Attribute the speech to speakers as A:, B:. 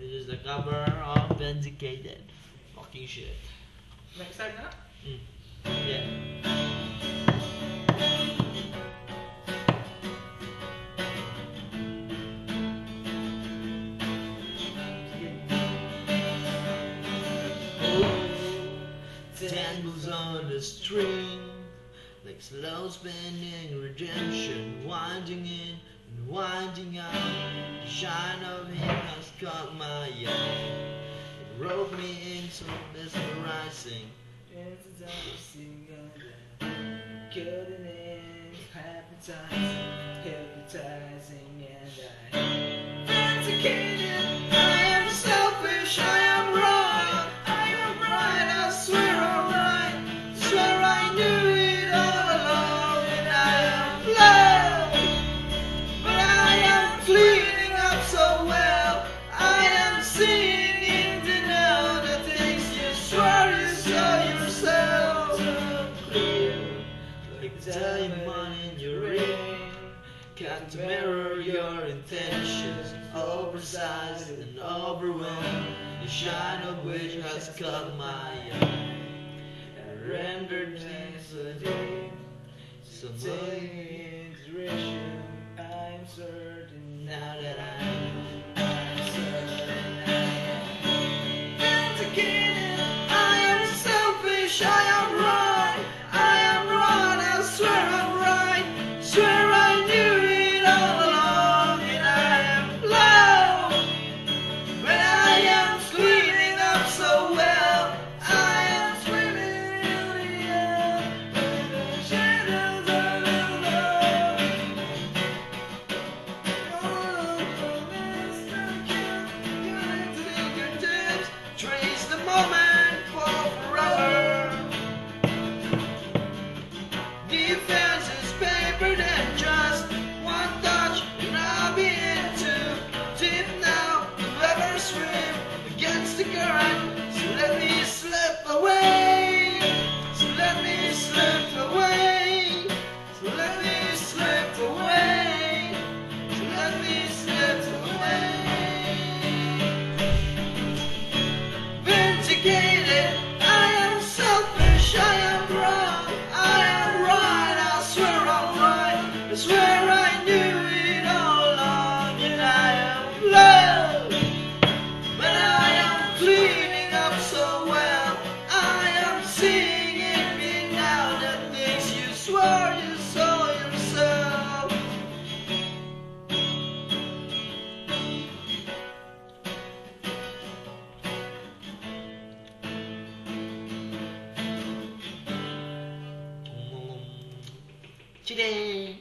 A: This is the cover of Vindicated. Fucking shit.
B: Next time na?
A: Yeah. Tangles on the string, like slow spinning redemption, winding in winding up, The shine of him has caught my eye. It roped me into mesmerizing.
B: It's a single Cutting in, hypnotizing, hypnotizing, and I Vindicated, I
A: diamond in your ring, Can't mirror your intentions, oversized and overwhelmed. The shine of which has caught my eye, and rendered things a day. So
B: Taking inspiration, I'm certain now that I current, so let me slip away. 今
A: 天